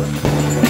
Música